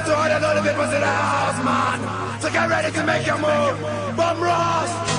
This song a to it, the little in the house, man. So get ready to make your move. Bum Ross.